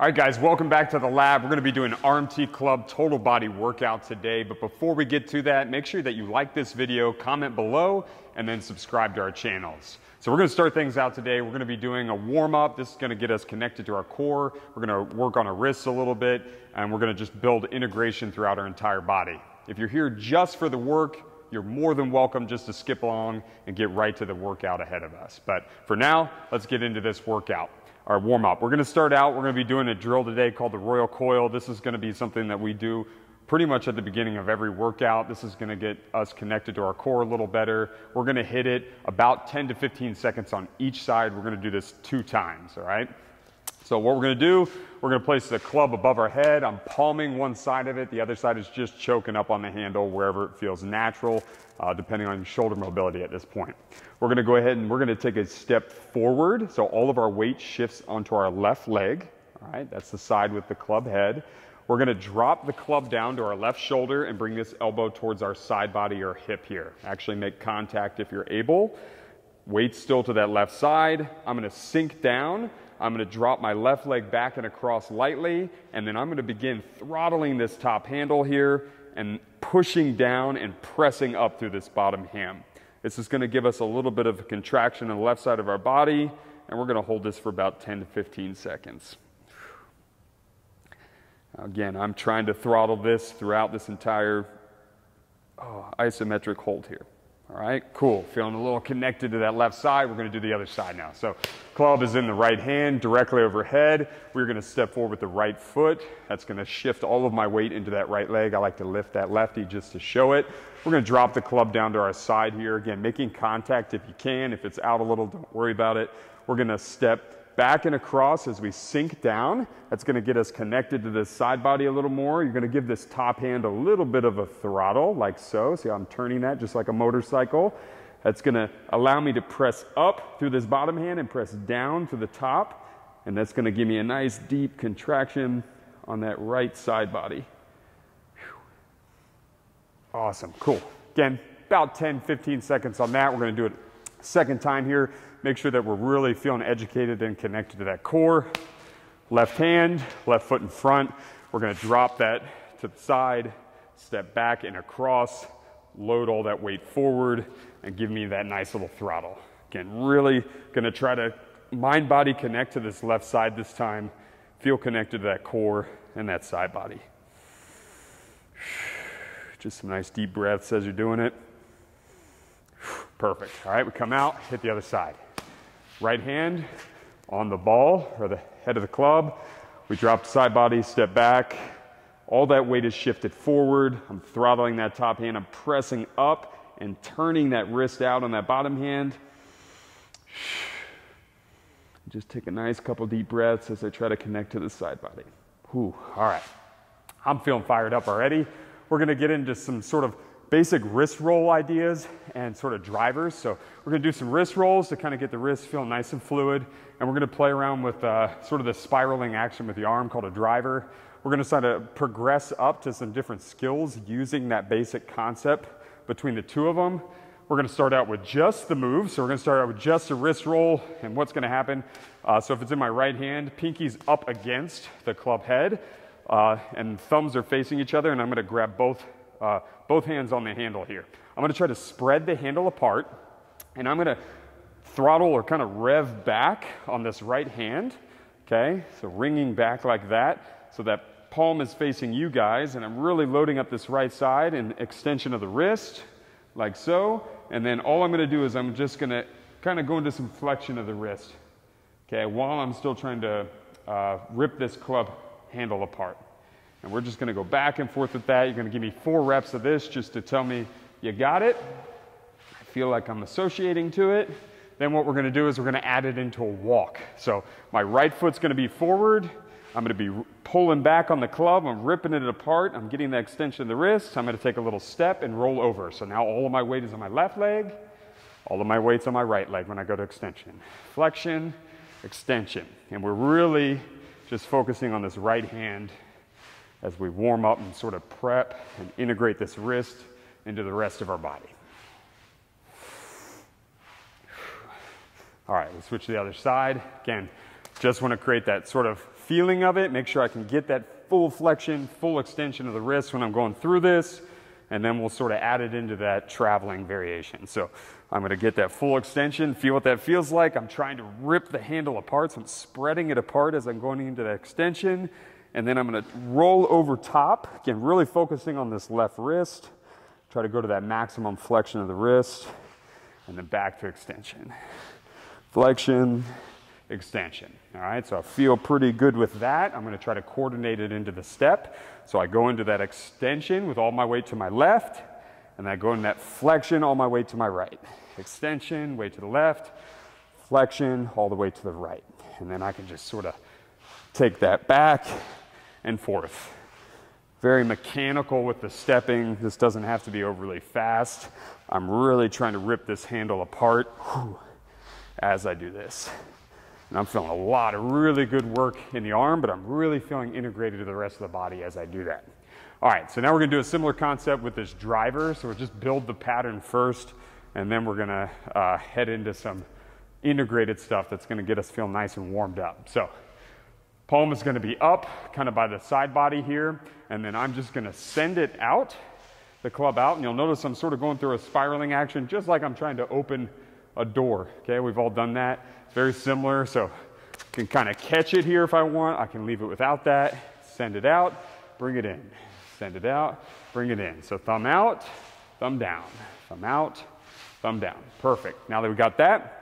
All right, guys, welcome back to the lab. We're going to be doing RMT Club total body workout today. But before we get to that, make sure that you like this video, comment below, and then subscribe to our channels. So we're going to start things out today. We're going to be doing a warm up. This is going to get us connected to our core. We're going to work on our wrists a little bit, and we're going to just build integration throughout our entire body. If you're here just for the work, you're more than welcome just to skip along and get right to the workout ahead of us. But for now, let's get into this workout our warm up. We're going to start out, we're going to be doing a drill today called the Royal Coil. This is going to be something that we do pretty much at the beginning of every workout. This is going to get us connected to our core a little better. We're going to hit it about 10 to 15 seconds on each side. We're going to do this two times, all right? So what we're going to do, we're going to place the club above our head. I'm palming one side of it. The other side is just choking up on the handle wherever it feels natural, uh, depending on shoulder mobility at this point. We're gonna go ahead and we're gonna take a step forward. So all of our weight shifts onto our left leg. All right, that's the side with the club head. We're gonna drop the club down to our left shoulder and bring this elbow towards our side body or hip here. Actually make contact if you're able. Weight still to that left side. I'm gonna sink down. I'm gonna drop my left leg back and across lightly, and then I'm gonna begin throttling this top handle here and pushing down and pressing up through this bottom ham. This is going to give us a little bit of a contraction on the left side of our body, and we're going to hold this for about 10 to 15 seconds. Again, I'm trying to throttle this throughout this entire oh, isometric hold here. All right, cool. Feeling a little connected to that left side. We're going to do the other side now. So, club is in the right hand, directly overhead. We're going to step forward with the right foot. That's going to shift all of my weight into that right leg. I like to lift that lefty just to show it. We're going to drop the club down to our side here. Again, making contact if you can. If it's out a little, don't worry about it. We're going to step back and across as we sink down. That's going to get us connected to this side body a little more. You're going to give this top hand a little bit of a throttle, like so. See how I'm turning that just like a motorcycle? That's going to allow me to press up through this bottom hand and press down to the top. And that's going to give me a nice deep contraction on that right side body. Whew. Awesome, cool. Again, about 10, 15 seconds on that. We're going to do it second time here. Make sure that we're really feeling educated and connected to that core. Left hand, left foot in front. We're gonna drop that to the side, step back and across, load all that weight forward, and give me that nice little throttle. Again, really gonna try to mind body connect to this left side this time. Feel connected to that core and that side body. Just some nice deep breaths as you're doing it. Perfect. All right, we come out, hit the other side. Right hand on the ball or the head of the club. We drop side body, step back. All that weight is shifted forward. I'm throttling that top hand. I'm pressing up and turning that wrist out on that bottom hand. Just take a nice couple deep breaths as I try to connect to the side body. Whew, all right. I'm feeling fired up already. We're gonna get into some sort of basic wrist roll ideas and sort of drivers. So we're gonna do some wrist rolls to kind of get the wrist feel nice and fluid. And we're gonna play around with uh, sort of the spiraling action with the arm called a driver. We're gonna try to progress up to some different skills using that basic concept between the two of them. We're gonna start out with just the move. So we're gonna start out with just a wrist roll and what's gonna happen. Uh, so if it's in my right hand, pinky's up against the club head uh, and thumbs are facing each other and I'm gonna grab both uh, both hands on the handle here. I'm gonna try to spread the handle apart and I'm gonna throttle or kind of rev back on this right hand, okay? So ringing back like that so that palm is facing you guys and I'm really loading up this right side and extension of the wrist like so. And then all I'm gonna do is I'm just gonna kind of go into some flexion of the wrist, okay, while I'm still trying to uh, rip this club handle apart. And we're just going to go back and forth with that. You're going to give me four reps of this just to tell me you got it. I feel like I'm associating to it. Then what we're going to do is we're going to add it into a walk. So my right foot's going to be forward. I'm going to be pulling back on the club. I'm ripping it apart. I'm getting the extension of the wrist. I'm going to take a little step and roll over. So now all of my weight is on my left leg. All of my weight's on my right leg when I go to extension. Flexion, extension. And we're really just focusing on this right hand as we warm up and sort of prep and integrate this wrist into the rest of our body. All right, let's switch to the other side. Again, just want to create that sort of feeling of it, make sure I can get that full flexion, full extension of the wrist when I'm going through this, and then we'll sort of add it into that traveling variation. So I'm gonna get that full extension, feel what that feels like. I'm trying to rip the handle apart, so I'm spreading it apart as I'm going into that extension. And then I'm gonna roll over top, again, really focusing on this left wrist. Try to go to that maximum flexion of the wrist, and then back to extension. Flexion, extension. All right, so I feel pretty good with that. I'm gonna try to coordinate it into the step. So I go into that extension with all my weight to my left, and then I go in that flexion all my weight to my right. Extension, weight to the left, flexion, all the way to the right. And then I can just sort of take that back and forth. Very mechanical with the stepping. This doesn't have to be overly fast. I'm really trying to rip this handle apart as I do this. And I'm feeling a lot of really good work in the arm, but I'm really feeling integrated to the rest of the body as I do that. All right, so now we're gonna do a similar concept with this driver. So we'll just build the pattern first, and then we're gonna uh, head into some integrated stuff that's gonna get us feel nice and warmed up. So palm is gonna be up, kind of by the side body here, and then I'm just gonna send it out, the club out, and you'll notice I'm sort of going through a spiraling action, just like I'm trying to open a door. Okay, we've all done that. It's very similar, so I can kind of catch it here if I want. I can leave it without that, send it out, bring it in. Send it out, bring it in. So thumb out, thumb down, thumb out, thumb down. Perfect. Now that we got that,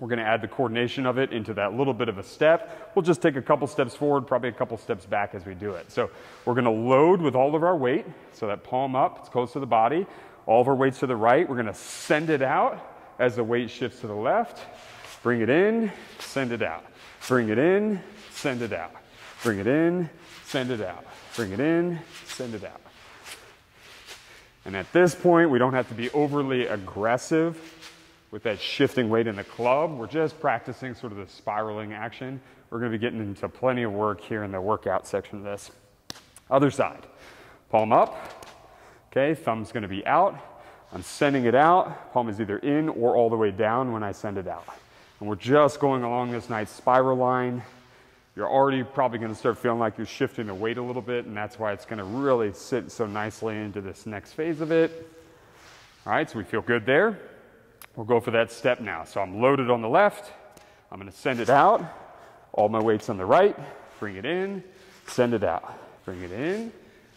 we're gonna add the coordination of it into that little bit of a step. We'll just take a couple steps forward, probably a couple steps back as we do it. So we're gonna load with all of our weight, so that palm up, it's close to the body. All of our weights to the right. We're gonna send it out as the weight shifts to the left. Bring it in, send it out. Bring it in, send it out. Bring it in, send it out. Bring it in, send it out. And at this point, we don't have to be overly aggressive with that shifting weight in the club. We're just practicing sort of the spiraling action. We're going to be getting into plenty of work here in the workout section of this. Other side. Palm up. Okay, thumb's going to be out. I'm sending it out. Palm is either in or all the way down when I send it out. And we're just going along this nice spiral line you're already probably going to start feeling like you're shifting the weight a little bit, and that's why it's going to really sit so nicely into this next phase of it. All right, so we feel good there. We'll go for that step now. So I'm loaded on the left. I'm going to send it out. All my weight's on the right. Bring it in, send it out. Bring it in,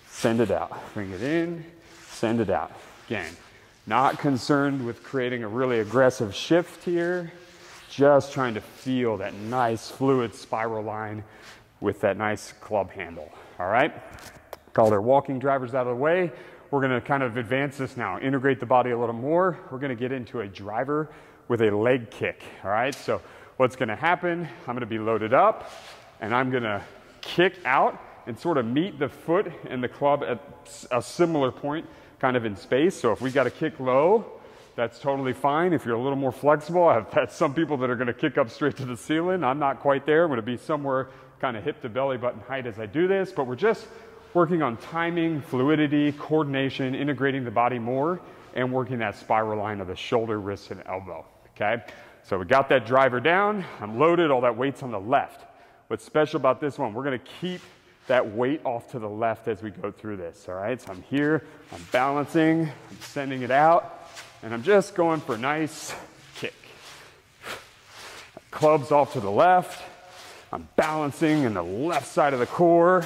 send it out. Bring it in, send it out. Again, not concerned with creating a really aggressive shift here just trying to feel that nice fluid spiral line with that nice club handle. All right? Call their walking drivers out of the way. We're gonna kind of advance this now, integrate the body a little more. We're gonna get into a driver with a leg kick. All right? So what's gonna happen, I'm gonna be loaded up and I'm gonna kick out and sort of meet the foot and the club at a similar point kind of in space. So if we got to kick low, that's totally fine. If you're a little more flexible, I've had some people that are going to kick up straight to the ceiling. I'm not quite there. I'm going to be somewhere kind of hip to belly button height as I do this, but we're just working on timing, fluidity, coordination, integrating the body more, and working that spiral line of the shoulder, wrist, and elbow. Okay? So we got that driver down. I'm loaded. All that weight's on the left. What's special about this one, we're going to keep that weight off to the left as we go through this. All right? So I'm here, I'm balancing, I'm sending it out and I'm just going for a nice kick. Clubs off to the left. I'm balancing in the left side of the core.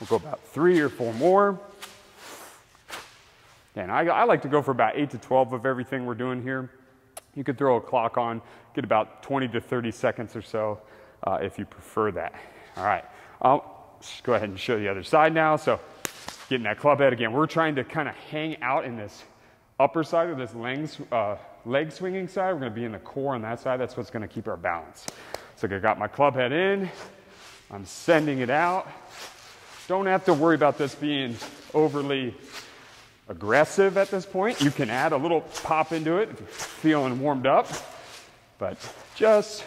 We'll go about three or four more. And I, I like to go for about eight to 12 of everything we're doing here. You could throw a clock on, get about 20 to 30 seconds or so uh, if you prefer that. All right, I'll just go ahead and show the other side now. So getting that club head again, we're trying to kind of hang out in this upper side of this leg, uh, leg swinging side, we're gonna be in the core on that side. That's what's gonna keep our balance. So I got my club head in, I'm sending it out. Don't have to worry about this being overly aggressive at this point. You can add a little pop into it if you're feeling warmed up, but just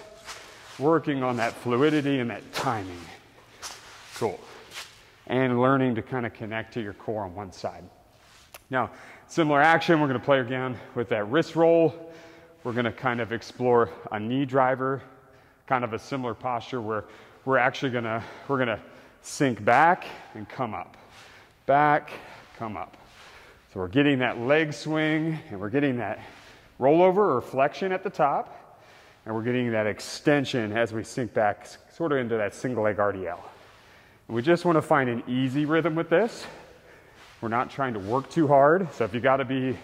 working on that fluidity and that timing. Cool. And learning to kind of connect to your core on one side. Now, Similar action, we're gonna play again with that wrist roll. We're gonna kind of explore a knee driver, kind of a similar posture where we're actually gonna, we're gonna sink back and come up. Back, come up. So we're getting that leg swing and we're getting that rollover or flexion at the top. And we're getting that extension as we sink back sort of into that single leg RDL. And we just want to find an easy rhythm with this. We're not trying to work too hard. So if you got to be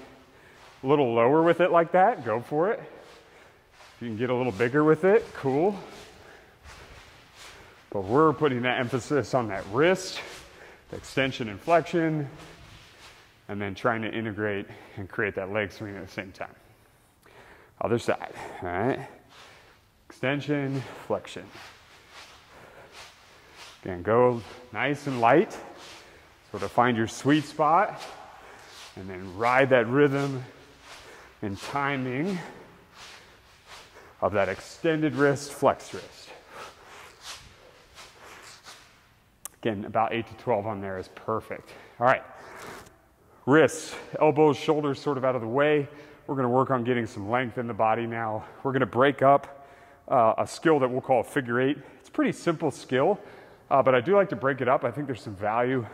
a little lower with it like that, go for it. If you can get a little bigger with it, cool. But we're putting that emphasis on that wrist, extension and flexion, and then trying to integrate and create that leg swing at the same time. Other side, all right? Extension, flexion. Again, go nice and light, sort of find your sweet spot, and then ride that rhythm and timing of that extended wrist, flex wrist. Again, about 8 to 12 on there is perfect. All right, wrists, elbows, shoulders sort of out of the way. We're going to work on getting some length in the body now. We're going to break up uh, a skill that we'll call figure eight. It's a pretty simple skill, uh, but I do like to break it up. I think there's some value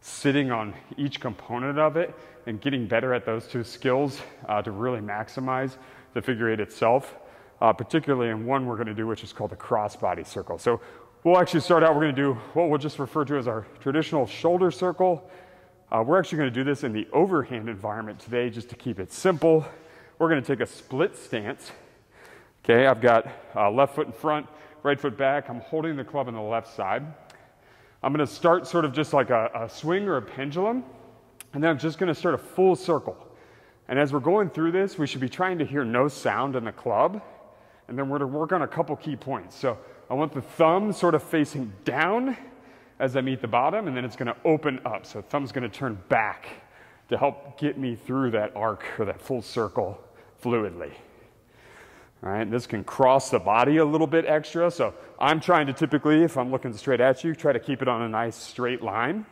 sitting on each component of it and getting better at those two skills uh, to really maximize the figure eight itself, uh, particularly in one we're going to do, which is called the crossbody circle. So we'll actually start out, we're going to do what we'll just refer to as our traditional shoulder circle. Uh, we're actually going to do this in the overhand environment today just to keep it simple. We're going to take a split stance. Okay, I've got uh, left foot in front, right foot back. I'm holding the club on the left side. I'm going to start sort of just like a, a swing or a pendulum, and then I'm just going to start a full circle. And as we're going through this, we should be trying to hear no sound in the club, and then we're going to work on a couple key points. So I want the thumb sort of facing down as I meet the bottom, and then it's going to open up. So thumb's going to turn back to help get me through that arc or that full circle fluidly. All right, this can cross the body a little bit extra. So I'm trying to typically, if I'm looking straight at you, try to keep it on a nice straight line.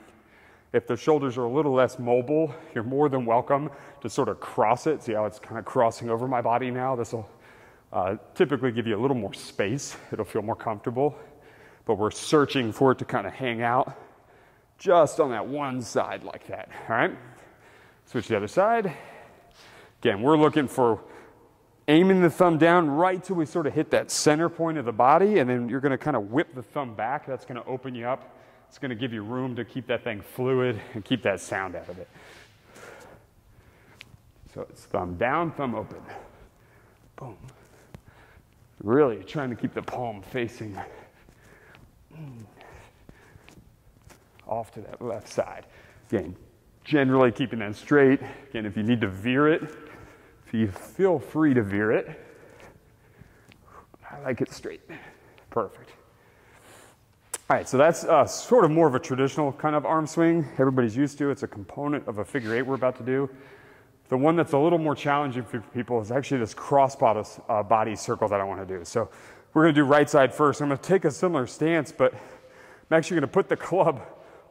If the shoulders are a little less mobile, you're more than welcome to sort of cross it. See how it's kind of crossing over my body now? This will uh, typically give you a little more space. It'll feel more comfortable. But we're searching for it to kind of hang out just on that one side like that. All right? Switch the other side. Again, we're looking for aiming the thumb down right till we sort of hit that center point of the body, and then you're going to kind of whip the thumb back. That's going to open you up. It's going to give you room to keep that thing fluid and keep that sound out of it. So it's thumb down, thumb open. Boom. Really trying to keep the palm facing off to that left side. Again, generally keeping that straight. Again, if you need to veer it, feel free to veer it. I like it straight. Perfect. All right, so that's uh, sort of more of a traditional kind of arm swing everybody's used to. It's a component of a figure eight we're about to do. The one that's a little more challenging for people is actually this cross body, uh, body circle that I want to do. So we're going to do right side first. I'm going to take a similar stance, but I'm actually going to put the club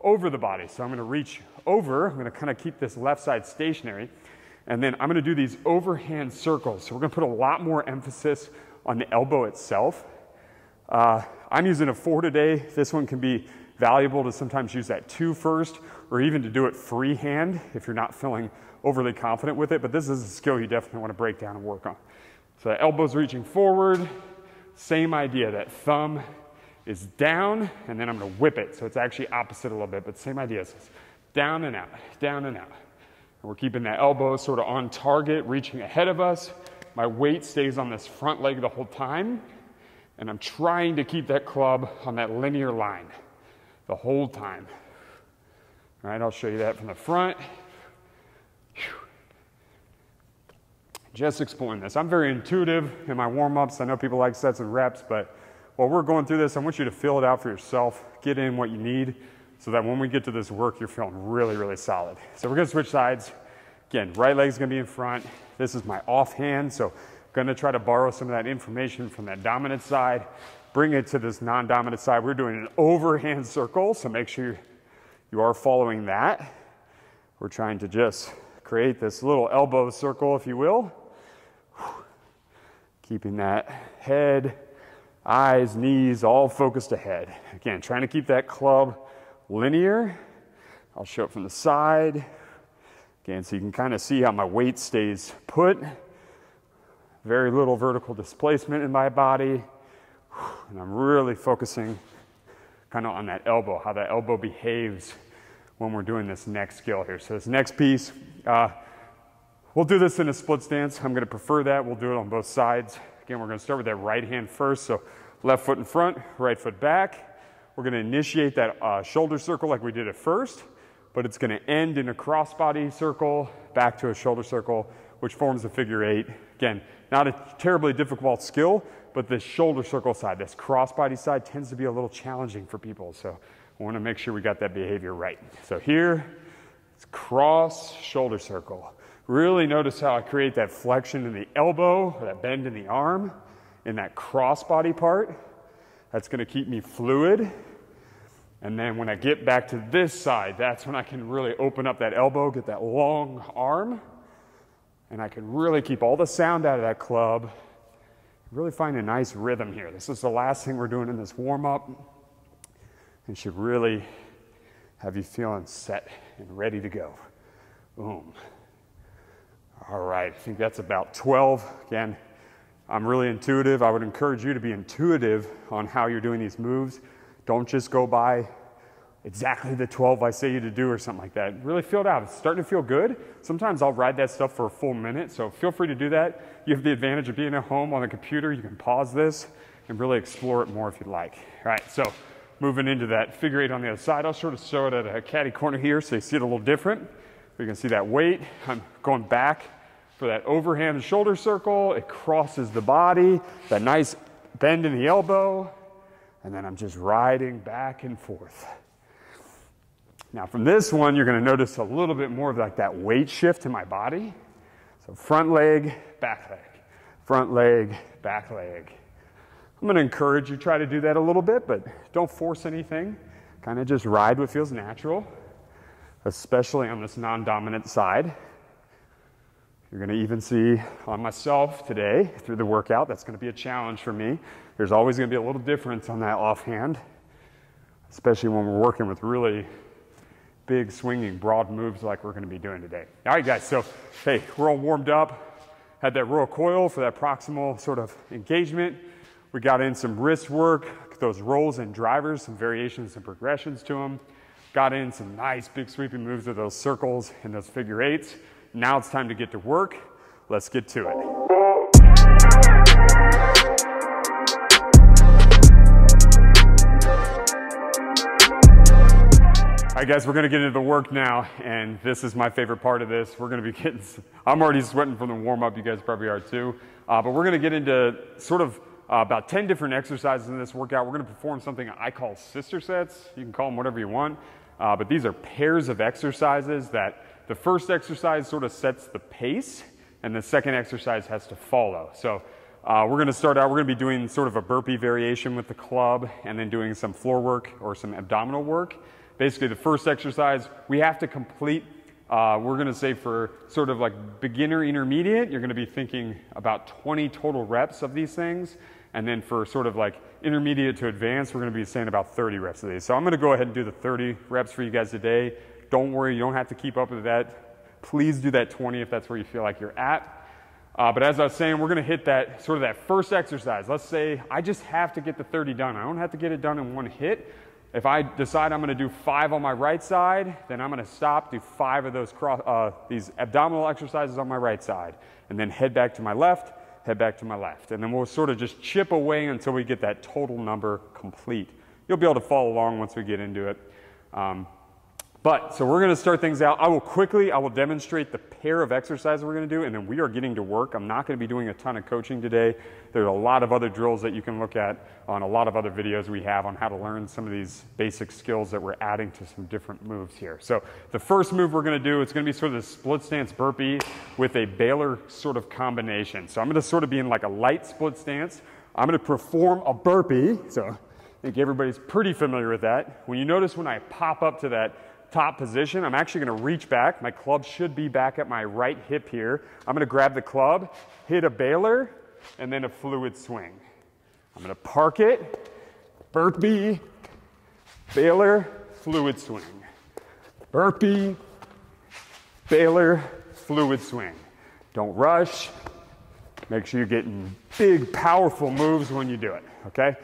over the body. So I'm going to reach over. I'm going to kind of keep this left side stationary. And then I'm going to do these overhand circles. So we're going to put a lot more emphasis on the elbow itself. Uh, I'm using a four today. This one can be valuable to sometimes use that two first or even to do it freehand if you're not feeling overly confident with it. But this is a skill you definitely want to break down and work on. So elbow's reaching forward. Same idea. That thumb is down and then I'm to whip it. So it's actually opposite a little bit, but same idea. So down and out, down and out. And we're keeping that elbow sort of on target, reaching ahead of us. My weight stays on this front leg the whole time. And I'm trying to keep that club on that linear line the whole time. All right, I'll show you that from the front. Just exploring this. I'm very intuitive in my warm ups. I know people like sets and reps, but while we're going through this, I want you to feel it out for yourself. Get in what you need so that when we get to this work, you're feeling really, really solid. So we're gonna switch sides. Again, right leg's gonna be in front. This is my off hand, so gonna try to borrow some of that information from that dominant side, bring it to this non-dominant side. We're doing an overhand circle, so make sure you are following that. We're trying to just create this little elbow circle, if you will. Keeping that head eyes, knees, all focused ahead. Again, trying to keep that club linear. I'll show it from the side. Again, so you can kind of see how my weight stays put. Very little vertical displacement in my body. And I'm really focusing kind of on that elbow, how that elbow behaves when we're doing this next skill here. So this next piece, uh, we'll do this in a split stance. I'm gonna prefer that. We'll do it on both sides. Again, we're gonna start with that right hand first. So left foot in front, right foot back. We're gonna initiate that uh, shoulder circle like we did at first, but it's gonna end in a crossbody circle, back to a shoulder circle, which forms a figure eight. Again, not a terribly difficult skill, but the shoulder circle side, this crossbody side tends to be a little challenging for people. So we wanna make sure we got that behavior right. So here, it's cross shoulder circle. Really notice how I create that flexion in the elbow, that bend in the arm, in that crossbody part. That's gonna keep me fluid. And then when I get back to this side, that's when I can really open up that elbow, get that long arm, and I can really keep all the sound out of that club. Really find a nice rhythm here. This is the last thing we're doing in this warm up. And should really have you feeling set and ready to go. Boom. All right, I think that's about 12. Again, I'm really intuitive. I would encourage you to be intuitive on how you're doing these moves. Don't just go by exactly the 12 I say you to do or something like that. Really feel it out. It's starting to feel good. Sometimes I'll ride that stuff for a full minute, so feel free to do that. You have the advantage of being at home on the computer. You can pause this and really explore it more if you'd like. All right, so moving into that figure eight on the other side. I'll sort of show it at a caddy corner here so you see it a little different. You can see that weight. I'm going back for that overhand shoulder circle. It crosses the body, that nice bend in the elbow, and then I'm just riding back and forth. Now from this one, you're gonna notice a little bit more of like that weight shift in my body. So front leg, back leg, front leg, back leg. I'm gonna encourage you try to do that a little bit, but don't force anything. Kind of just ride what feels natural, especially on this non-dominant side. You're gonna even see on myself today through the workout, that's gonna be a challenge for me. There's always gonna be a little difference on that offhand, especially when we're working with really big swinging broad moves like we're gonna be doing today. All right guys, so hey, we're all warmed up. Had that royal coil for that proximal sort of engagement. We got in some wrist work, those rolls and drivers, some variations and progressions to them. Got in some nice big sweeping moves with those circles and those figure eights. Now it's time to get to work. Let's get to it. All right, guys, we're gonna get into the work now, and this is my favorite part of this. We're gonna be getting, I'm already sweating from the warm up, you guys probably are too. Uh, but we're gonna get into sort of uh, about 10 different exercises in this workout. We're gonna perform something I call sister sets. You can call them whatever you want, uh, but these are pairs of exercises that the first exercise sort of sets the pace, and the second exercise has to follow. So uh, we're gonna start out, we're gonna be doing sort of a burpee variation with the club, and then doing some floor work or some abdominal work basically the first exercise we have to complete. Uh, we're going to say for sort of like beginner intermediate, you're going to be thinking about 20 total reps of these things. And then for sort of like intermediate to advanced, we're going to be saying about 30 reps these. So I'm going to go ahead and do the 30 reps for you guys today. Don't worry, you don't have to keep up with that. Please do that 20 if that's where you feel like you're at. Uh, but as I was saying, we're going to hit that sort of that first exercise. Let's say I just have to get the 30 done. I don't have to get it done in one hit. If I decide I'm going to do five on my right side, then I'm going to stop, do five of those cross, uh, these abdominal exercises on my right side, and then head back to my left, head back to my left. And then we'll sort of just chip away until we get that total number complete. You'll be able to follow along once we get into it. Um, but, so we're gonna start things out. I will quickly, I will demonstrate the pair of exercises we're gonna do, and then we are getting to work. I'm not gonna be doing a ton of coaching today. There's a lot of other drills that you can look at on a lot of other videos we have on how to learn some of these basic skills that we're adding to some different moves here. So the first move we're gonna do, it's gonna be sort of the split stance burpee with a Bailer sort of combination. So I'm gonna sort of be in like a light split stance. I'm gonna perform a burpee. So I think everybody's pretty familiar with that. When you notice when I pop up to that top position. I'm actually gonna reach back. My club should be back at my right hip here. I'm gonna grab the club, hit a Bailer, and then a fluid swing. I'm gonna park it, burpee, Bailer, fluid swing. Burpee, Bailer, fluid swing. Don't rush. Make sure you're getting big, powerful moves when you do it, okay?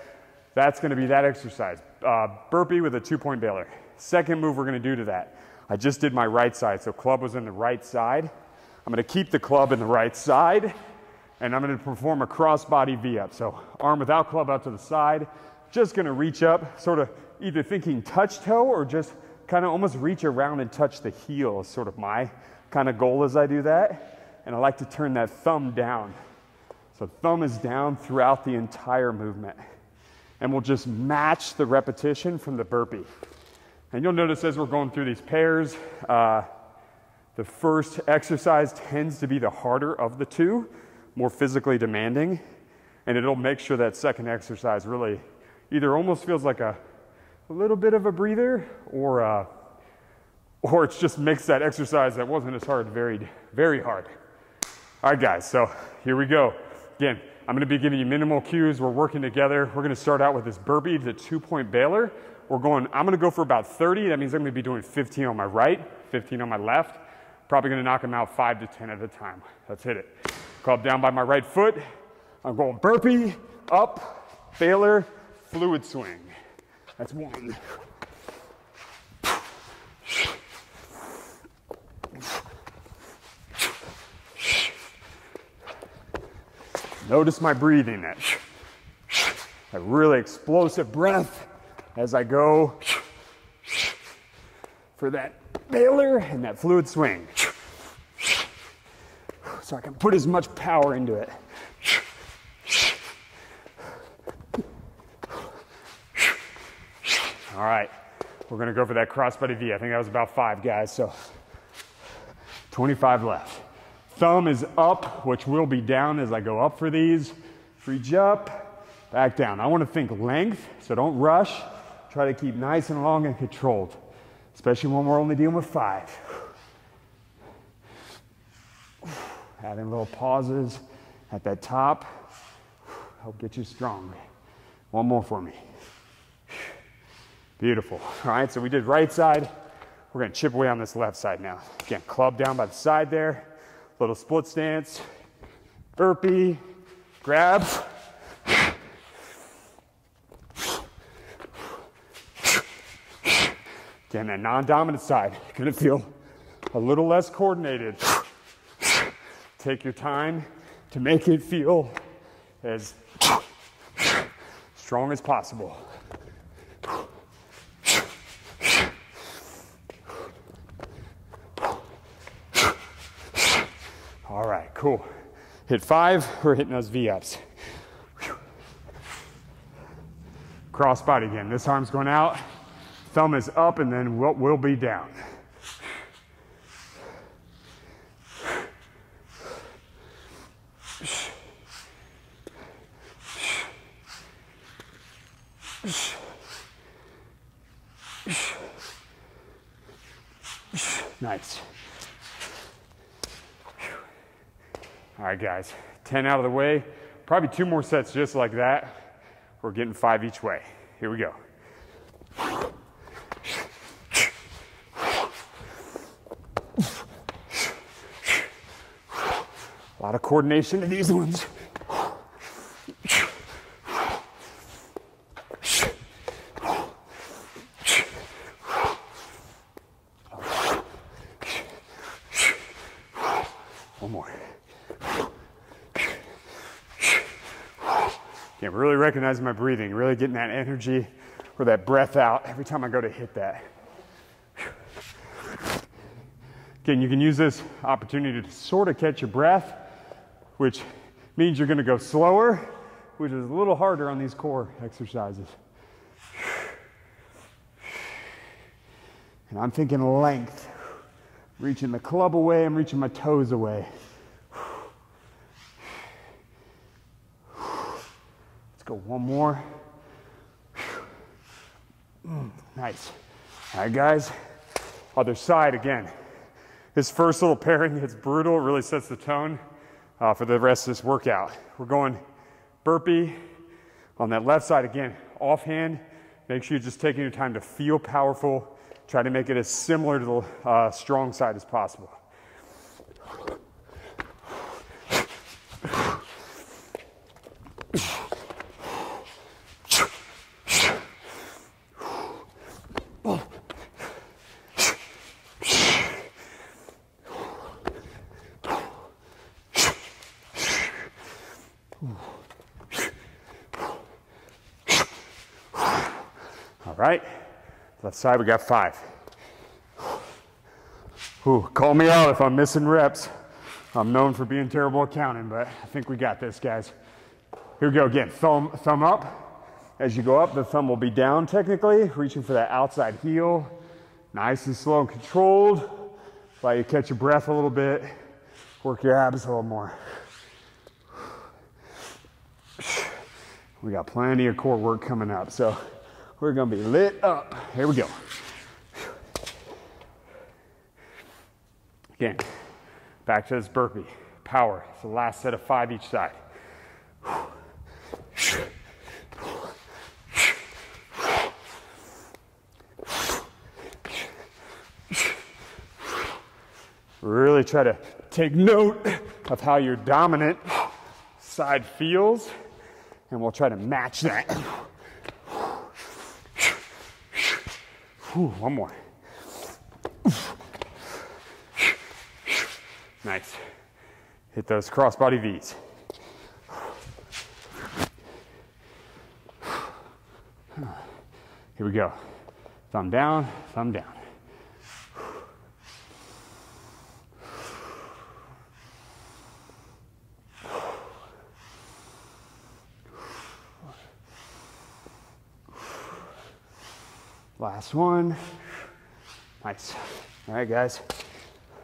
That's gonna be that exercise. Uh, burpee with a two point Bailer. Second move we're gonna do to that. I just did my right side, so club was in the right side. I'm gonna keep the club in the right side, and I'm gonna perform a crossbody V up. So arm without club out to the side, just gonna reach up, sort of either thinking touch toe or just kind of almost reach around and touch the heel is sort of my kind of goal as I do that. And I like to turn that thumb down. So thumb is down throughout the entire movement. And we'll just match the repetition from the burpee. And you'll notice as we're going through these pairs, uh, the first exercise tends to be the harder of the two, more physically demanding. And it'll make sure that second exercise really either almost feels like a, a little bit of a breather or, uh, or it just makes that exercise that wasn't as hard very, very hard. All right, guys, so here we go. Again, I'm gonna be giving you minimal cues. We're working together. We're gonna start out with this burpee, the two point Bailer. We're going, I'm gonna go for about 30. That means I'm gonna be doing 15 on my right, 15 on my left. Probably gonna knock them out five to 10 at a time. Let's hit it. Club down by my right foot. I'm going burpee, up, Bailer, fluid swing. That's one. Notice my breathing, that a really explosive breath as I go for that Bailer and that fluid swing. So I can put as much power into it. All right, we're gonna go for that crossbody V. I think that was about five guys, so 25 left. Thumb is up, which will be down as I go up for these. Reach up, back down. I wanna think length, so don't rush. Try to keep nice and long and controlled, especially when we're only dealing with five. Adding little pauses at that top. Help get you strong. One more for me. Beautiful. All right, so we did right side. We're gonna chip away on this left side now. Again, club down by the side there. Little split stance. Burpee. Grab. Again, that non-dominant side, you're gonna feel a little less coordinated. Take your time to make it feel as strong as possible. All right, cool. Hit five, we're hitting those V-ups. Cross body again. This arm's going out, thumb is up, and then what will be down. Nice. All right, guys, 10 out of the way. Probably two more sets just like that. We're getting five each way. Here we go. A lot of coordination in these ones. One more. Yeah, really recognizing my breathing, really getting that energy or that breath out every time I go to hit that. Again, you can use this opportunity to sort of catch your breath, which means you're going to go slower, which is a little harder on these core exercises. And I'm thinking length. Reaching the club away, I'm reaching my toes away. Let's go one more. Nice. All right, guys. Other side again. This first little pairing, it's brutal. It really sets the tone uh, for the rest of this workout. We're going burpee On that left side, again, offhand, make sure you're just taking your time to feel powerful. Try to make it as similar to the uh, strong side as possible. Right? Left side, we got five. Call me out if I'm missing reps. I'm known for being terrible at counting, but I think we got this, guys. Here we go again. Thumb, thumb up. As you go up, the thumb will be down technically, reaching for that outside heel. Nice and slow and controlled. Allow you catch your breath a little bit. Work your abs a little more. We got plenty of core work coming up. So we're gonna be lit up. Here we go. Again, back to this burpee. Power. It's the last set of five each side. Really try to take note of how your dominant side feels, and we'll try to match that. Whew, one more. Nice. Hit those crossbody V's. Here we go. Thumb down, thumb down. Last one. Nice. All right, guys.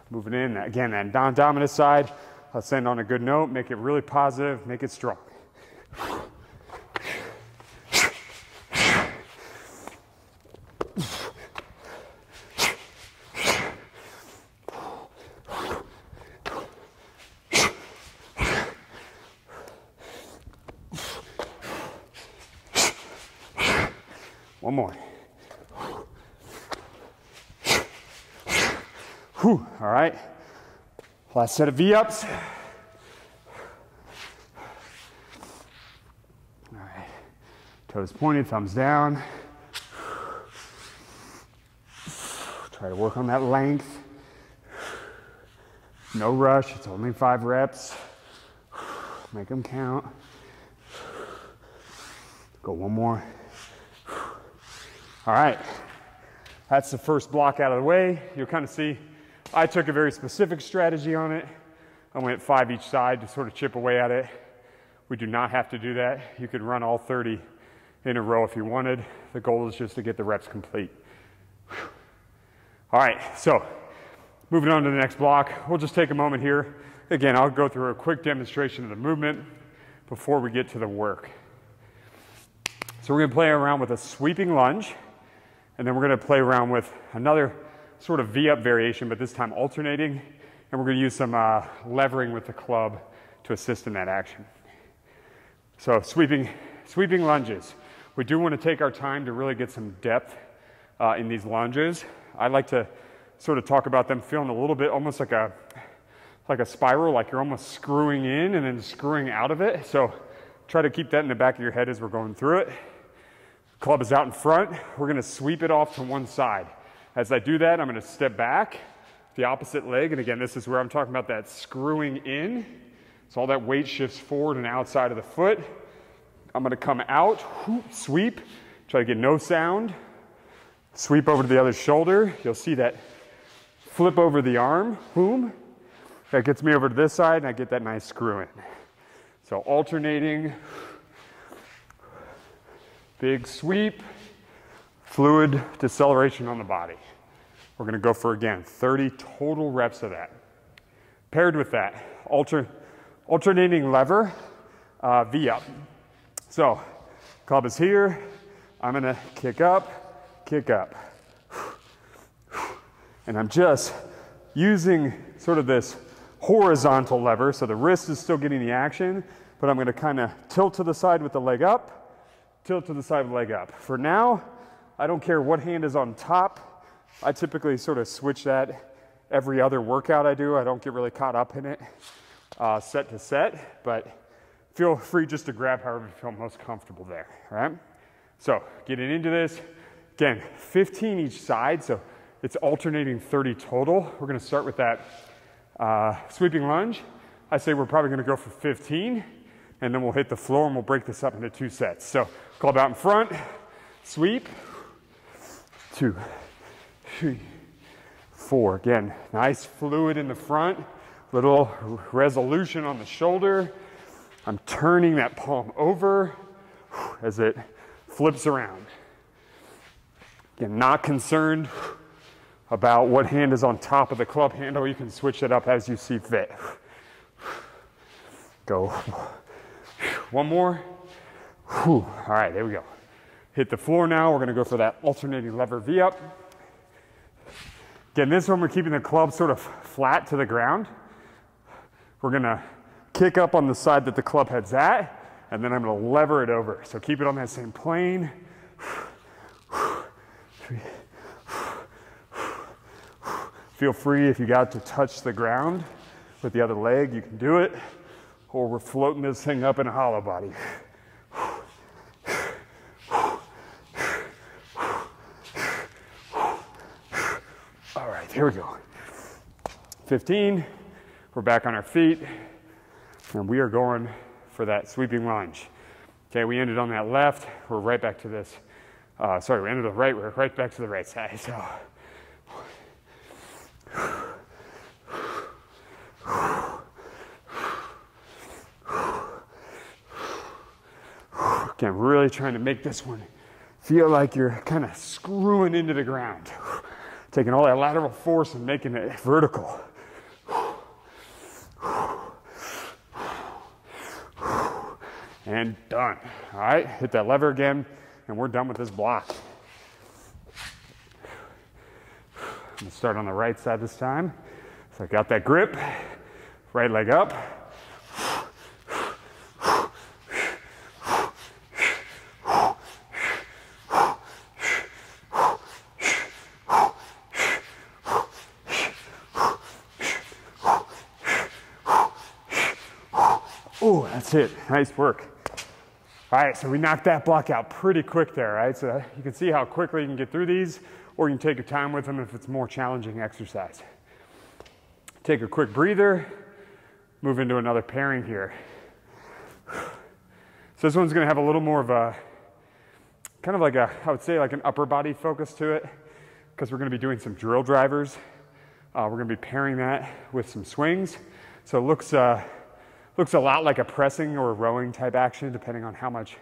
Moving in. Again, that non-dominant side. Let's end on a good note. Make it really positive. Make it strong. One more. Whew, all right. Last set of V-ups. All right. Toes pointed, thumbs down. Try to work on that length. No rush, it's only five reps. Make them count. Go one more. All right, that's the first block out of the way. You'll kind of see I took a very specific strategy on it. I went five each side to sort of chip away at it. We do not have to do that. You could run all 30 in a row if you wanted. The goal is just to get the reps complete. All right, so moving on to the next block, we'll just take a moment here. Again, I'll go through a quick demonstration of the movement before we get to the work. So we're gonna play around with a sweeping lunge, and then we're gonna play around with another sort of V-up variation, but this time alternating. And we're gonna use some uh, levering with the club to assist in that action. So sweeping, sweeping lunges. We do wanna take our time to really get some depth uh, in these lunges. I like to sort of talk about them feeling a little bit almost like a, like a spiral, like you're almost screwing in and then screwing out of it. So try to keep that in the back of your head as we're going through it. Club is out in front. We're gonna sweep it off to one side. As I do that, I'm gonna step back the opposite leg. And again, this is where I'm talking about that screwing in. So all that weight shifts forward and outside of the foot. I'm gonna come out, whoop, sweep, try to get no sound. Sweep over to the other shoulder. You'll see that flip over the arm, boom. That gets me over to this side and I get that nice screw in. So alternating, big sweep, fluid deceleration on the body. We're gonna go for, again, 30 total reps of that. Paired with that, alter, alternating lever, uh, V up. So, club is here. I'm gonna kick up, kick up. And I'm just using sort of this horizontal lever, so the wrist is still getting the action, but I'm gonna kind of tilt to the side with the leg up, tilt to the side, leg up. For now, I don't care what hand is on top. I typically sort of switch that every other workout I do. I don't get really caught up in it uh, set to set, but feel free just to grab however you feel most comfortable there, all right? So getting into this, again, 15 each side, so it's alternating 30 total. We're gonna start with that uh, sweeping lunge. I say we're probably gonna go for 15, and then we'll hit the floor and we'll break this up into two sets. So club out in front, sweep, two, four. Again, nice fluid in the front, little resolution on the shoulder. I'm turning that palm over as it flips around. Again, not concerned about what hand is on top of the club handle. You can switch it up as you see fit. Go. One more. All right, there we go. Hit the floor now. We're going to go for that alternating lever V up. Again, this one we're keeping the club sort of flat to the ground. We're gonna kick up on the side that the club head's at, and then I'm gonna lever it over. So keep it on that same plane. Feel free if you got to touch the ground with the other leg, you can do it. Or we're floating this thing up in a hollow body. Here we go. 15. We're back on our feet, and we are going for that sweeping lunge. Okay, we ended on that left. We're right back to this. Uh, sorry, we ended on the right. We're right back to the right side. So. Again, really trying to make this one feel like you're kind of screwing into the ground. Taking all that lateral force and making it vertical. and done. All right, hit that lever again, and we're done with this block. I'm gonna start on the right side this time. So I got that grip, right leg up. Oh, that's it. Nice work. All right, so we knocked that block out pretty quick there, right? So you can see how quickly you can get through these, or you can take your time with them if it's more challenging exercise. Take a quick breather, move into another pairing here. So this one's gonna have a little more of a, kind of like a, I would say like an upper body focus to it, because we're gonna be doing some drill drivers. Uh, we're gonna be pairing that with some swings. So it looks, uh, Looks a lot like a pressing or a rowing type action, depending on how much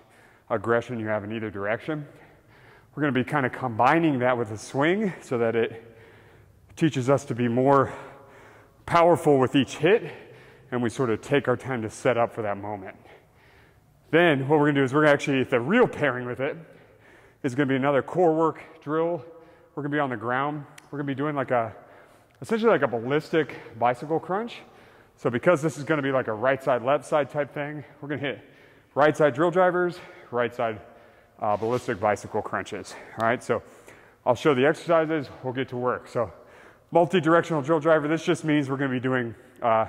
aggression you have in either direction. We're going to be kind of combining that with a swing so that it teaches us to be more powerful with each hit, and we sort of take our time to set up for that moment. Then what we're going to do is we're to actually, the real pairing with it is going to be another core work drill. We're going to be on the ground. We're going to be doing like a, essentially like a ballistic bicycle crunch. So because this is gonna be like a right side, left side type thing, we're gonna hit right side drill drivers, right side uh, ballistic bicycle crunches. All right, so I'll show the exercises, we'll get to work. So multi-directional drill driver, this just means we're gonna be doing uh,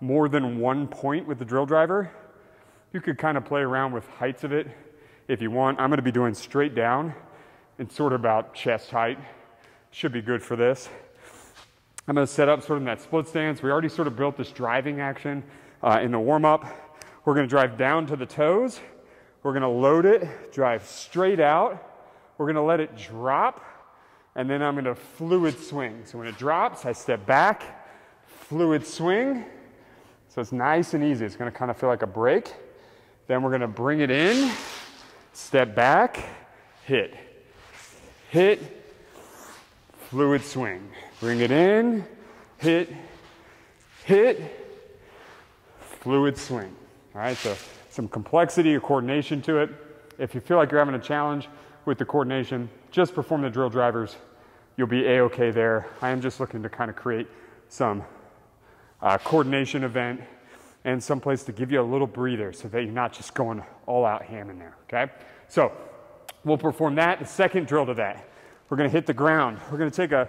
more than one point with the drill driver. You could kind of play around with heights of it if you want. I'm gonna be doing straight down and sort of about chest height. Should be good for this. I'm going to set up sort of in that split stance. We already sort of built this driving action uh, in the warm up. We're going to drive down to the toes. We're going to load it, drive straight out. We're going to let it drop, and then I'm going to fluid swing. So when it drops, I step back, fluid swing. So it's nice and easy. It's going to kind of feel like a break. Then we're going to bring it in, step back, hit, hit, fluid swing. Bring it in, hit, hit, fluid swing. All right, so some complexity or coordination to it. If you feel like you're having a challenge with the coordination, just perform the drill drivers. You'll be a-okay there. I am just looking to kind of create some uh, coordination event and some place to give you a little breather so that you're not just going all out ham in there, okay? So we'll perform that. The second drill to that, we're gonna hit the ground. We're gonna take a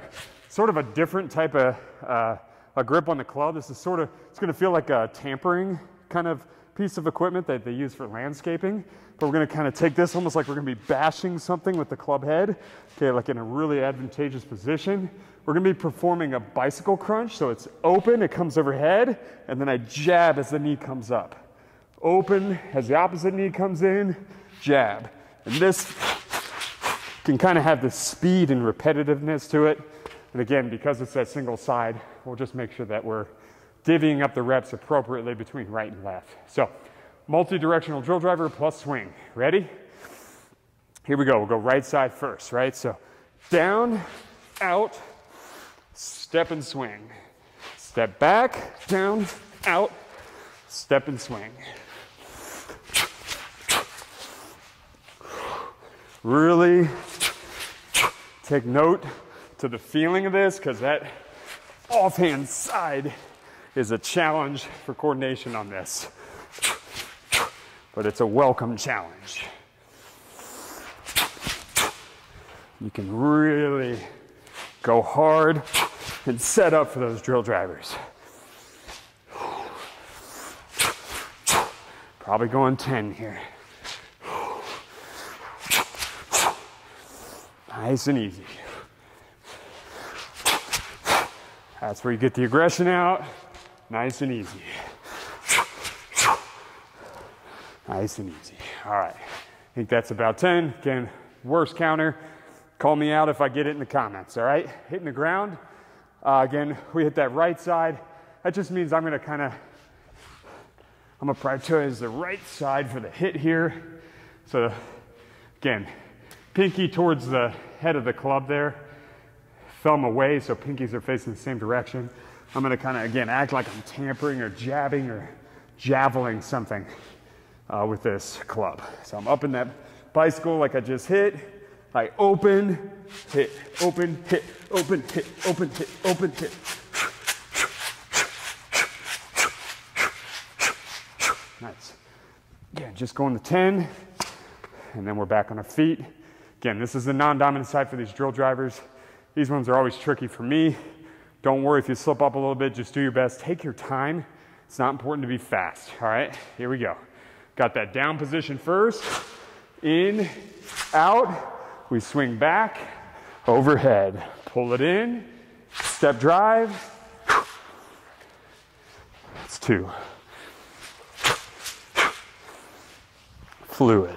sort of a different type of uh, a grip on the club. This is sort of, it's gonna feel like a tampering kind of piece of equipment that they use for landscaping. But we're gonna kind of take this almost like we're gonna be bashing something with the club head, okay, like in a really advantageous position. We're gonna be performing a bicycle crunch, so it's open, it comes overhead, and then I jab as the knee comes up. Open as the opposite knee comes in, jab. And this can kind of have the speed and repetitiveness to it. And again, because it's that single side, we'll just make sure that we're divvying up the reps appropriately between right and left. So, multi-directional drill driver plus swing. Ready? Here we go. We'll go right side first, right? So, down, out, step and swing. Step back, down, out, step and swing. Really take note to the feeling of this because that offhand side is a challenge for coordination on this. But it's a welcome challenge. You can really go hard and set up for those drill drivers. Probably going 10 here. Nice and easy. That's where you get the aggression out. Nice and easy. Nice and easy. All right. I think that's about 10. Again, worst counter. Call me out if I get it in the comments, all right? Hitting the ground. Uh, again, we hit that right side. That just means I'm gonna kind of, I'm gonna prioritize the right side for the hit here. So again, pinky towards the head of the club there thumb away so pinkies are facing the same direction. I'm gonna kind of, again, act like I'm tampering or jabbing or javeling something uh, with this club. So I'm up in that bicycle like I just hit. I open, hit, open, hit, open, hit, open, hit, open, hit. Nice. Again, just going to 10, and then we're back on our feet. Again, this is the non-dominant side for these drill drivers. These ones are always tricky for me. Don't worry if you slip up a little bit, just do your best. Take your time. It's not important to be fast. All right, here we go. Got that down position first. In, out. We swing back, overhead. Pull it in, step drive. That's two. Fluid.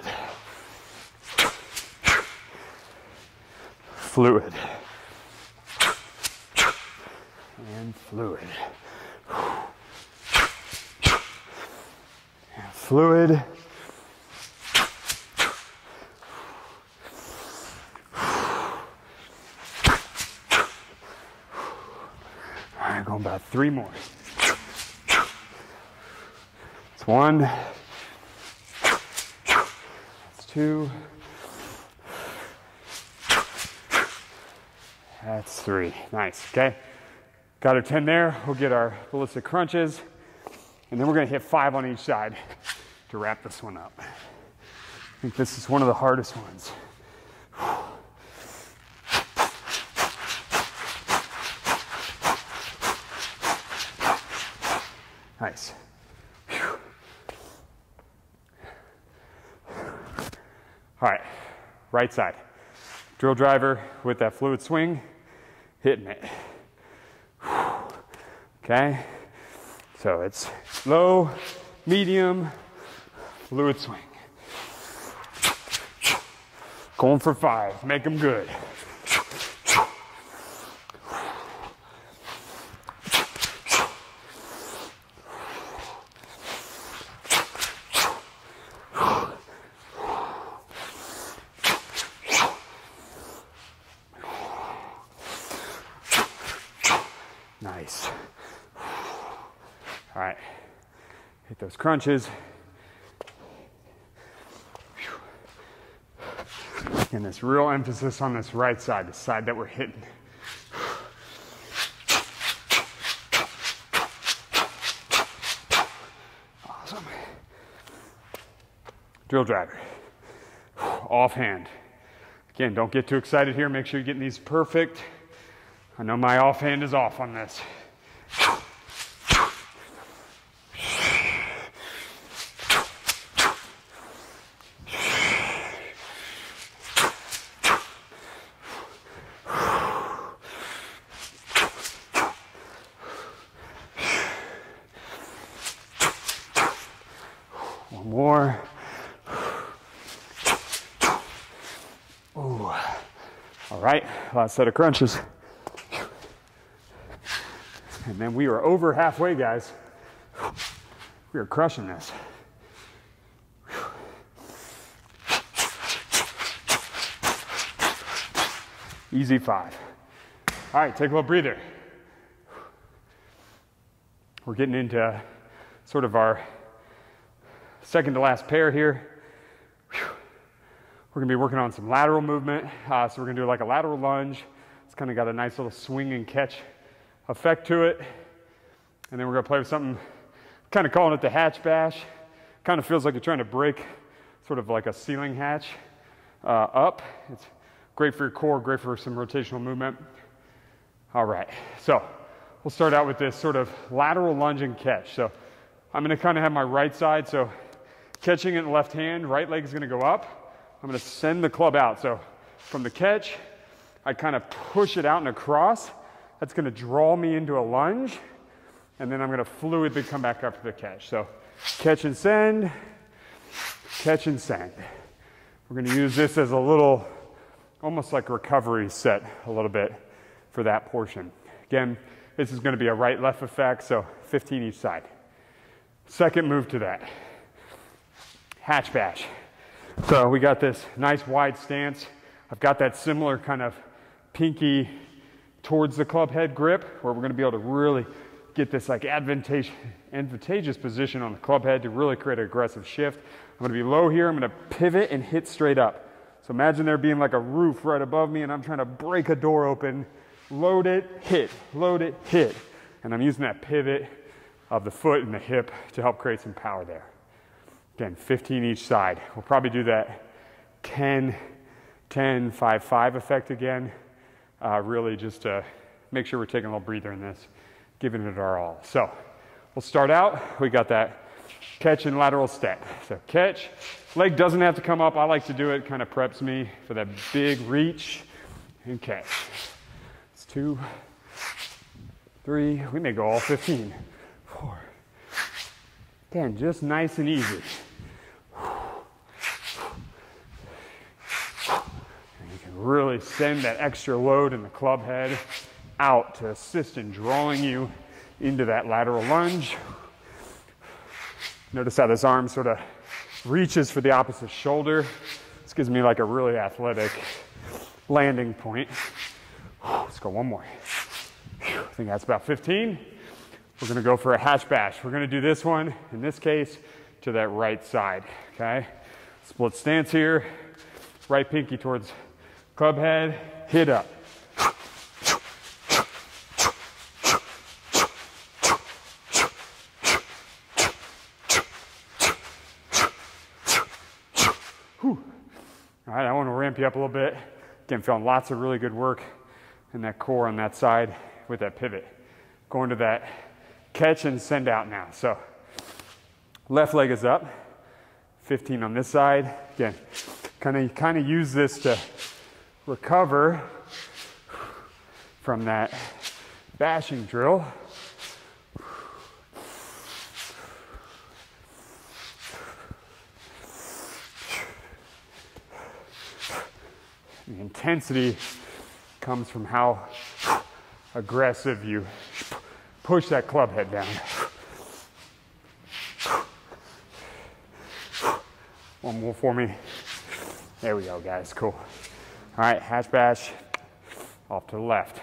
Fluid and fluid. And fluid. All right, going about three more. It's one. It's two. That's three. Nice. Okay. Got our 10 there. We'll get our ballistic crunches. And then we're going to hit five on each side to wrap this one up. I think this is one of the hardest ones. Nice. All right, right side. Drill driver with that fluid swing, hitting it. Okay? So it's low, medium, fluid swing. Going for five, make them good. Nice. All right, hit those crunches. And this real emphasis on this right side, the side that we're hitting. Awesome. Drill driver. offhand. Again, don't get too excited here. Make sure you're getting these perfect. I know my offhand is off on this. One more. Ooh. All right, last set of crunches. And we are over halfway, guys. We are crushing this. Easy five. All right, take a little breather. We're getting into sort of our second to last pair here. We're gonna be working on some lateral movement. Uh, so we're gonna do like a lateral lunge. It's kind of got a nice little swing and catch effect to it. And then we're gonna play with something, kind of calling it the hatch bash. Kind of feels like you're trying to break sort of like a ceiling hatch uh, up. It's great for your core, great for some rotational movement. All right, so we'll start out with this sort of lateral lunge and catch. So I'm gonna kind of have my right side, so catching it in the left hand, right leg is gonna go up. I'm gonna send the club out. So from the catch, I kind of push it out and across. That's gonna draw me into a lunge. And then I'm gonna fluidly come back up to the catch. So catch and send, catch and send. We're gonna use this as a little, almost like recovery set a little bit for that portion. Again, this is gonna be a right left effect, so 15 each side. Second move to that, hatch bash. So we got this nice wide stance. I've got that similar kind of pinky towards the club head grip where we're gonna be able to really get this like advantageous, advantageous position on the club head to really create an aggressive shift. I'm gonna be low here, I'm gonna pivot and hit straight up. So imagine there being like a roof right above me and I'm trying to break a door open, load it, hit, load it, hit. And I'm using that pivot of the foot and the hip to help create some power there. Again, 15 each side. We'll probably do that 10, 10, 5, 5 effect again. Uh, really just to make sure we're taking a little breather in this, giving it our all. So we'll start out. We got that catch and lateral step. So catch, leg doesn't have to come up. I like to do it, kind of preps me for that big reach and catch. It's two, three, we may go all 15, four. Again, just nice and easy. Really send that extra load in the club head out to assist in drawing you into that lateral lunge. Notice how this arm sort of reaches for the opposite shoulder. This gives me like a really athletic landing point. Let's go one more. I think that's about 15. We're gonna go for a hatch bash. We're gonna do this one, in this case, to that right side, okay? Split stance here, right pinky towards Club head, hit up. All right, I want to ramp you up a little bit. Again, feeling lots of really good work in that core on that side with that pivot. Going to that catch and send out now. So left leg is up, 15 on this side. Again, kind of kind of use this to recover from that bashing drill. The intensity comes from how aggressive you push that club head down. One more for me. There we go, guys. Cool. All right, hatch bash off to the left.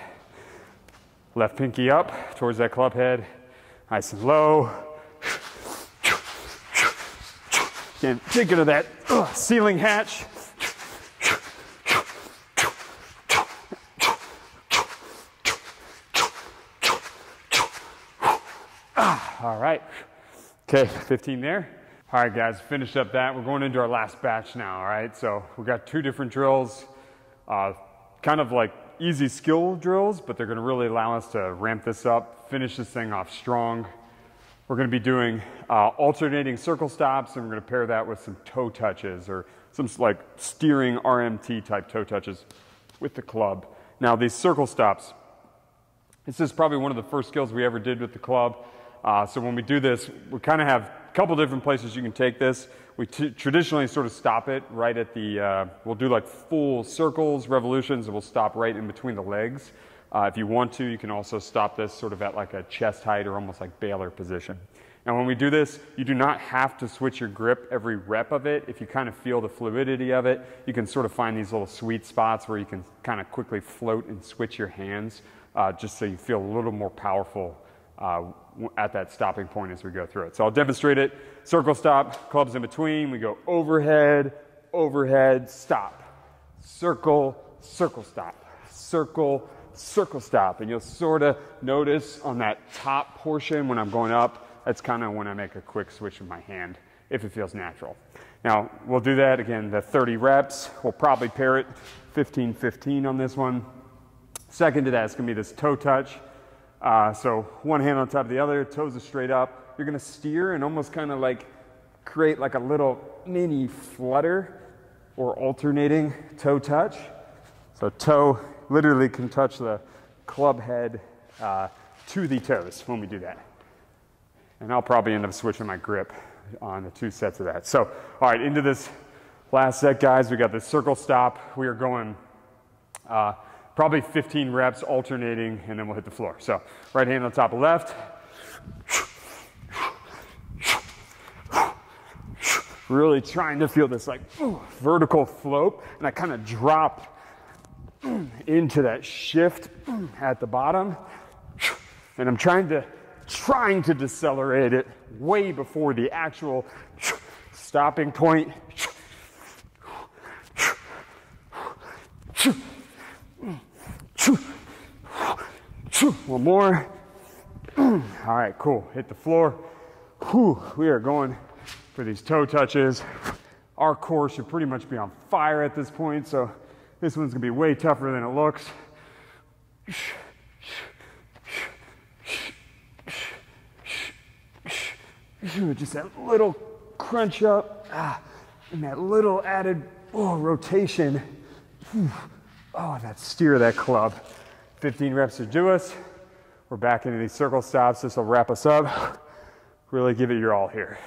Left pinky up towards that club head, nice and low. Again, think of that ugh, ceiling hatch. Ah, all right. Okay, 15 there. All right, guys, finished up that. We're going into our last batch now, all right? So we've got two different drills, uh, kind of like easy skill drills, but they're gonna really allow us to ramp this up, finish this thing off strong. We're gonna be doing uh, alternating circle stops, and we're gonna pair that with some toe touches or some like steering RMT type toe touches with the club. Now, these circle stops, this is probably one of the first skills we ever did with the club. Uh, so when we do this, we kind of have couple different places you can take this. We traditionally sort of stop it right at the, uh, we'll do like full circles, revolutions, and we'll stop right in between the legs. Uh, if you want to, you can also stop this sort of at like a chest height or almost like Bailer position. Now when we do this, you do not have to switch your grip every rep of it. If you kind of feel the fluidity of it, you can sort of find these little sweet spots where you can kind of quickly float and switch your hands uh, just so you feel a little more powerful uh, at that stopping point as we go through it. So I'll demonstrate it. Circle stop, clubs in between. We go overhead, overhead, stop. Circle, circle stop. Circle, circle stop. And you'll sort of notice on that top portion when I'm going up, that's kind of when I make a quick switch with my hand if it feels natural. Now, we'll do that again, the 30 reps. We'll probably pair it 15 15 on this one. Second to that is to be this toe touch. Uh, so one hand on top of the other, toes are straight up. You're to steer and almost kind of like create like a little mini flutter or alternating toe touch. So toe literally can touch the club head uh, to the toes when we do that. And I'll probably end up switching my grip on the two sets of that. So, all right, into this last set, guys. We got the circle stop. We are going uh, probably 15 reps alternating, and then we'll hit the floor. So, right hand on top of left. Really trying to feel this like vertical float, and I kind of drop into that shift at the bottom. And I'm trying to trying to decelerate it way before the actual stopping point. One more. All right, cool. Hit the floor. We are going for these toe touches. Our core should pretty much be on fire at this point, so this one's gonna be way tougher than it looks. just that little crunch up ah, and that little added oh, rotation. Oh, that steer that club. 15 reps to do us. We're back into these circle stops. This will wrap us up. Really give it your all here.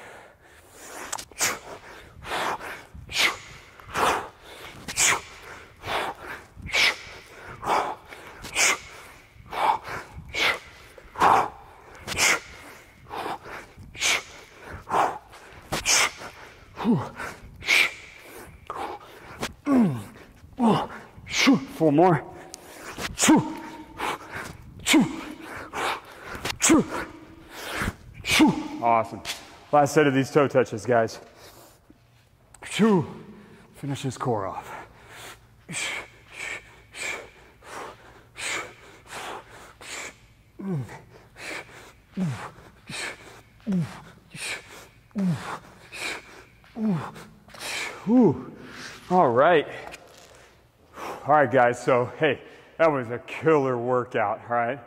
More. Awesome. Last set of these toe touches, guys. Finish this core off. All right. All right, guys. So, hey, that was a killer workout. All right.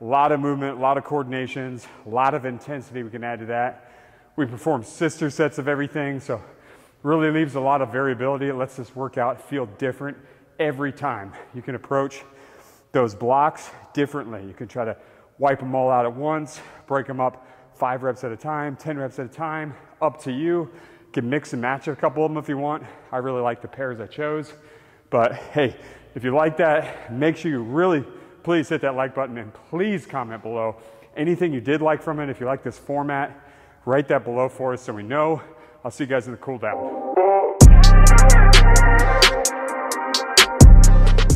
A lot of movement, a lot of coordinations, a lot of intensity we can add to that. We perform sister sets of everything, so really leaves a lot of variability. It lets this workout feel different every time. You can approach those blocks differently. You can try to wipe them all out at once, break them up five reps at a time, 10 reps at a time, up to you. You can mix and match a couple of them if you want. I really like the pairs I chose. But hey, if you like that, make sure you really please hit that like button and please comment below anything you did like from it. If you like this format, write that below for us so we know. I'll see you guys in the cool down.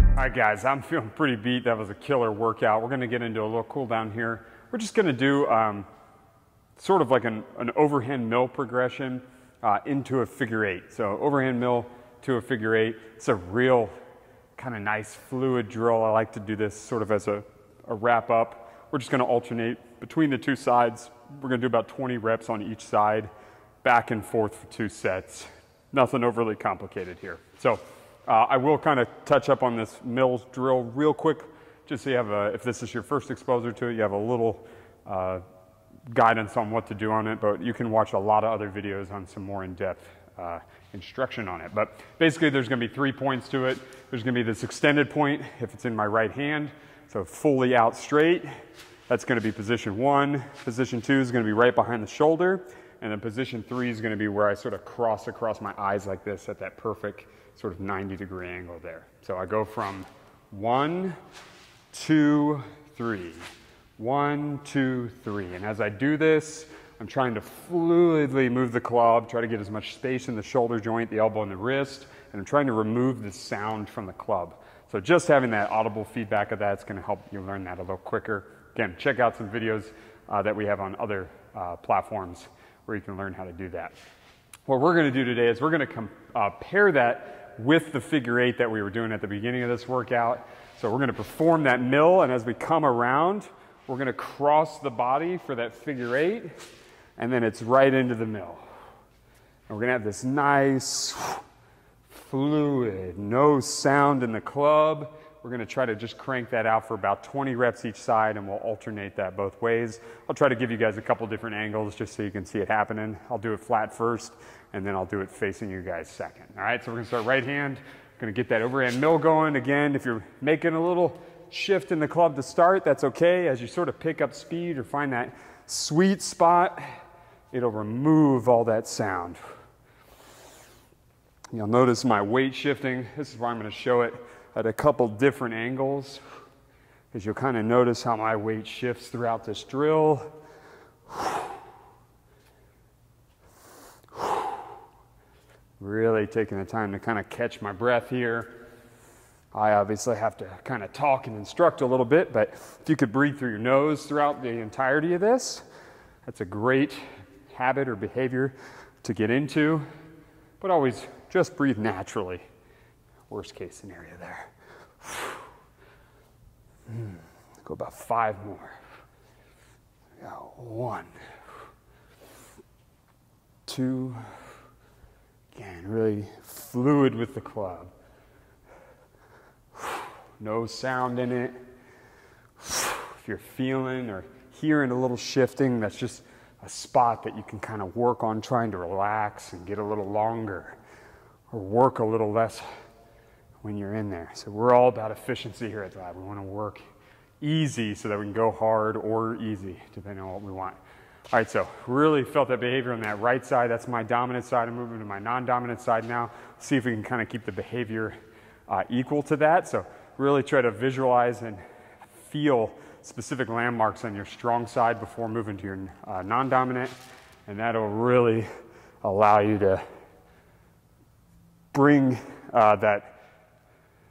All right, guys, I'm feeling pretty beat. That was a killer workout. We're gonna get into a little cool down here. We're just gonna do um, sort of like an, an overhand mill progression uh, into a figure eight. So overhand mill to a figure eight. It's a real kind of nice fluid drill. I like to do this sort of as a, a wrap up. We're just going to alternate between the two sides. We're going to do about 20 reps on each side back and forth for two sets. Nothing overly complicated here. So uh, I will kind of touch up on this mills drill real quick, just so you have a, if this is your first exposure to it, you have a little uh, guidance on what to do on it, but you can watch a lot of other videos on some more in-depth uh, instruction on it. But basically there's gonna be three points to it. There's gonna be this extended point if it's in my right hand, so fully out straight. That's gonna be position one. Position two is gonna be right behind the shoulder. And then position three is gonna be where I sort of cross across my eyes like this at that perfect sort of 90 degree angle there. So I go from one, two, three, one, two, three. And as I do this, I'm trying to fluidly move the club, try to get as much space in the shoulder joint, the elbow, and the wrist, and I'm trying to remove the sound from the club. So just having that audible feedback of that is going to help you learn that a little quicker. Again, check out some videos uh, that we have on other uh, platforms where you can learn how to do that. What we're going to do today is we're going to uh, pair that with the figure eight that we were doing at the beginning of this workout. So we're going to perform that mill, and as we come around, we're going to cross the body for that figure eight, and then it's right into the mill. And we're going to have this nice, fluid, no sound in the club. We're going to try to just crank that out for about 20 reps each side, and we'll alternate that both ways. I'll try to give you guys a couple different angles just so you can see it happening. I'll do it flat first, and then I'll do it facing you guys second. All right, so we're going to start right hand. Going to get that overhand mill going. Again, if you're making a little shift in the club to start, that's okay. As you sort of pick up speed or find that sweet spot, it'll remove all that sound. You'll notice my weight shifting. This is where I'm going to show it at a couple different angles because you'll kind of notice how my weight shifts throughout this drill. Really taking the time to kind of catch my breath here. I obviously have to kind of talk and instruct a little bit, but if you could breathe through your nose throughout the entirety of this, that's a great habit or behavior to get into. But always just breathe naturally. Worst case scenario there. Hmm, go about five more. Got One, two, again, really fluid with the club no sound in it. If you're feeling or hearing a little shifting, that's just a spot that you can kind of work on trying to relax and get a little longer or work a little less when you're in there. So we're all about efficiency here at the lab. We want to work easy so that we can go hard or easy, depending on what we want. All right, so really felt that behavior on that right side. That's my dominant side. I'm moving to my non-dominant side now. See if we can kind of keep the behavior uh, equal to that. So really try to visualize and feel specific landmarks on your strong side before moving to your uh, non-dominant and that'll really allow you to bring uh, that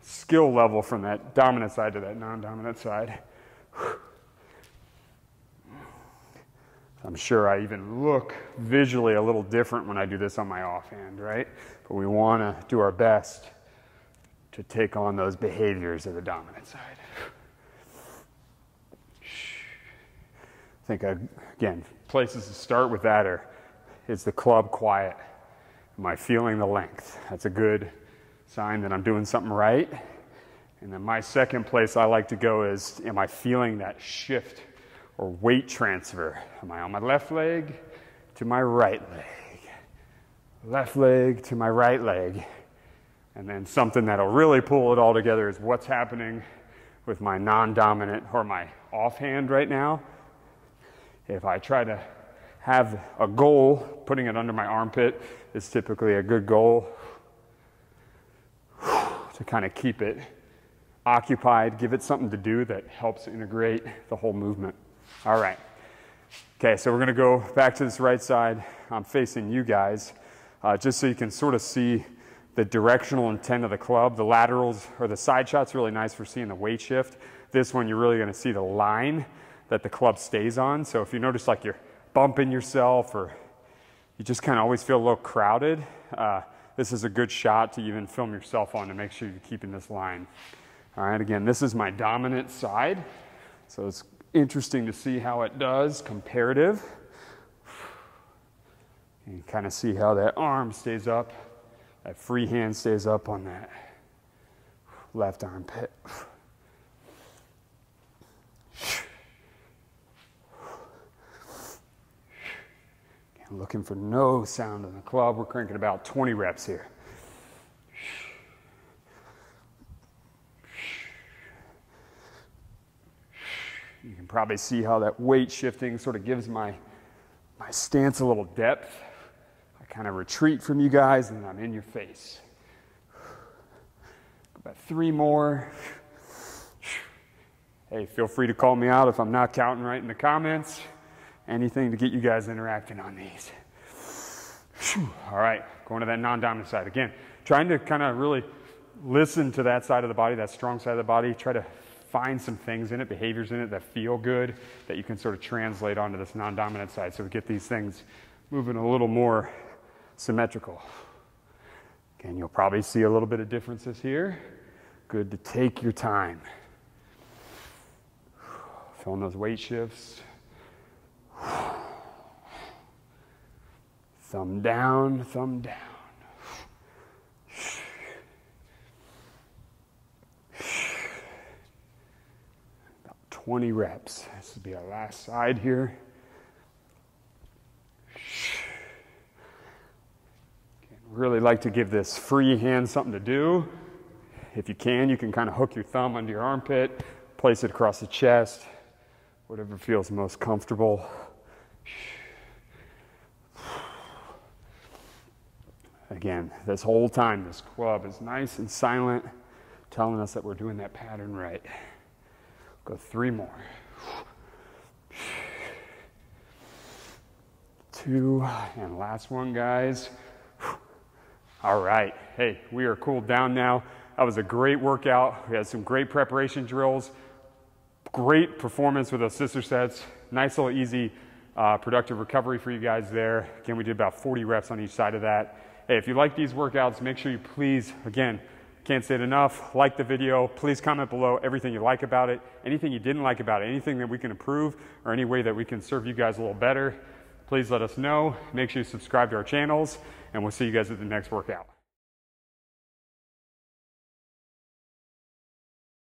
skill level from that dominant side to that non-dominant side. I'm sure I even look visually a little different when I do this on my offhand, right? But we want to do our best to take on those behaviors of the dominant side. I think, uh, again, places to start with that are is the club quiet? Am I feeling the length? That's a good sign that I'm doing something right. And then my second place I like to go is am I feeling that shift or weight transfer? Am I on my left leg to my right leg? Left leg to my right leg. And then something that'll really pull it all together is what's happening with my non-dominant or my offhand right now. If I try to have a goal, putting it under my armpit is typically a good goal to kind of keep it occupied, give it something to do that helps integrate the whole movement. All right. Okay, so we're going to go back to this right side. I'm facing you guys uh, just so you can sort of see the directional intent of the club. The laterals or the side shots really nice for seeing the weight shift. This one, you're really gonna see the line that the club stays on. So if you notice like you're bumping yourself or you just kind of always feel a little crowded, uh, this is a good shot to even film yourself on to make sure you're keeping this line. All right, again, this is my dominant side. So it's interesting to see how it does comparative. And kind of see how that arm stays up, that free hand stays up on that left armpit. Looking for no sound in the club. We're cranking about 20 reps here. You can probably see how that weight shifting sort of gives my, my stance a little depth. I kind of retreat from you guys and I'm in your face. About three more. Hey, feel free to call me out if I'm not counting right in the comments. Anything to get you guys interacting on these. All right, going to that non-dominant side. Again, trying to kind of really listen to that side of the body, that strong side of the body. Try to find some things in it, behaviors in it that feel good that you can sort of translate onto this non dominant side so we get these things moving a little more symmetrical. Again, you'll probably see a little bit of differences here. Good to take your time. Feeling those weight shifts. Thumb down, thumb down. About 20 reps. This will be our last side here. Really like to give this free hand something to do. If you can, you can kind of hook your thumb under your armpit, place it across the chest, whatever feels most comfortable. Again, this whole time, this club is nice and silent, telling us that we're doing that pattern right. Go three more. Two, and last one, guys. All right, hey, we are cooled down now. That was a great workout. We had some great preparation drills, great performance with those sister sets. Nice little easy, uh, productive recovery for you guys there. Again, we did about 40 reps on each side of that. Hey, if you like these workouts, make sure you please, again, can't say it enough. Like the video. Please comment below everything you like about it, anything you didn't like about it, anything that we can improve, or any way that we can serve you guys a little better. Please let us know. Make sure you subscribe to our channels, and we'll see you guys at the next workout.